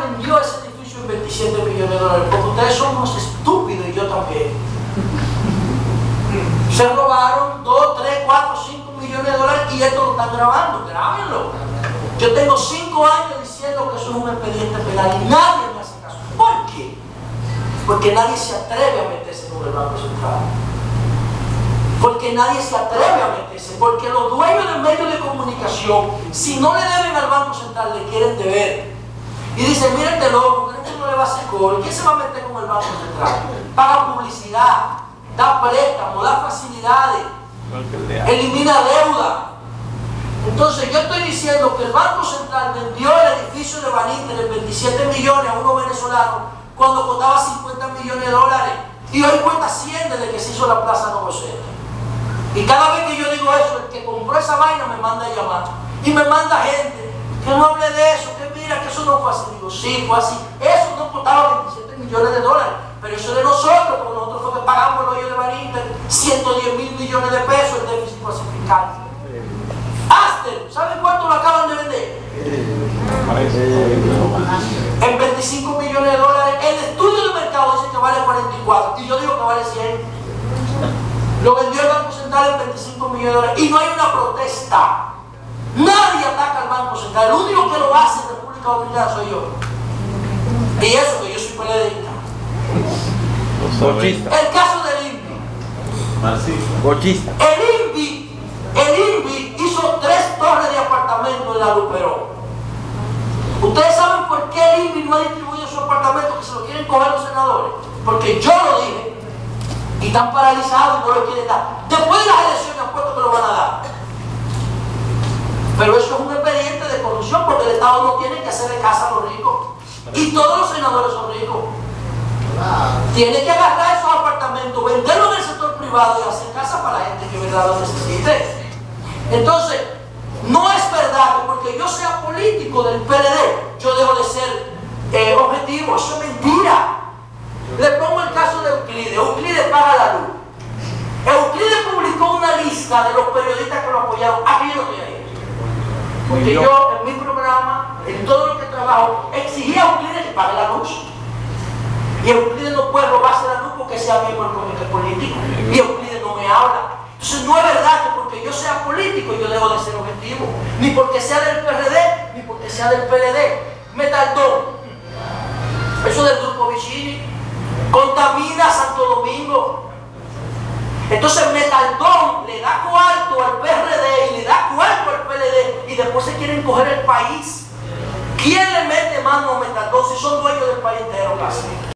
vendió ese edificio en 27 millones de dólares, porque ustedes son unos estúpidos y yo también. Se robaron 2, 3, 4, 5 millones de dólares y esto lo están grabando, grábenlo. Yo tengo 5 años diciendo que eso es un expediente penal y nadie me hace caso. ¿Por qué? Porque nadie se atreve a meterse con el Banco Central. Porque nadie se atreve a meterse. Porque los dueños del medio de comunicación, si no le deben al Banco Central, le quieren deber. Y dicen, miren este loco, que no le va a hacer cobro. ¿Quién se va a meter con el Banco Central? Paga publicidad, da préstamos, da facilidades, elimina deuda. Entonces yo estoy diciendo que el Banco Central vendió el edificio de Baniter de 27 millones a unos venezolanos cuando costaba 50 millones de dólares. Y hoy cuesta 100 desde que se hizo la Plaza Nuevo Centro. Y cada vez que yo digo eso, el que compró esa vaina me manda a llamar. Y me manda gente que no hable de eso, que mira que eso no fue así. Digo, sí, fue así. Eso no costaba 27 millones de dólares. Pero eso es de nosotros, porque nosotros fue que pagamos el hoyo de Baniter 110 mil millones de pesos el déficit clasificado. Aster, ¿saben cuánto lo acaban de vender? En 25 millones de dólares. El estudio de mercado dice que vale 44 y yo digo que vale 100. Lo vendió el Banco Central en 25 millones de dólares y no hay una protesta. Nadie ataca al Banco Central. El único que lo hace en República Dominicana soy yo. Y eso que yo soy periodista. El caso del INVI. Bochista. El INVI, el INVI hizo tres torres de apartamentos en la Luperón. ¿Ustedes saben por qué el INVI no ha distribuido su apartamento que se lo quieren coger los senadores? Porque yo lo dije. Y están paralizados y no lo quieren dar. Después de las elecciones apuesto que lo van a dar. Pero eso es un expediente de corrupción porque el Estado que hacerle casa a los ricos. Y todos los senadores son ricos. Tiene que agarrar esos apartamentos, venderlos en el sector privado y hacer casa para la gente que verdad lo necesite. Entonces, no es verdad que porque yo sea político del PLD, yo dejo de ser eh, objetivo. Eso es mentira. Le pongo el caso de Euclides. Euclides paga la luz. Euclides publicó una lista de los periodistas que lo apoyaron. Aquí yo no estoy ahí. Porque yo en mi exigía a Euclides que pague la luz. Y Euclides no puede robarse la luz porque sea miembro del político. Y Euclides no me habla. Entonces no es verdad que porque yo sea político yo debo de ser objetivo. Ni porque sea del PRD, ni porque sea del PLD. Metaldón. Eso del grupo Vicini. Contamina Santo Domingo. Entonces Metaldón le da cuarto al PRD y le da cuarto al PLD y después se quieren coger el país. ¿Quién le mete mano a Metaldón si son dueños del país entero casi?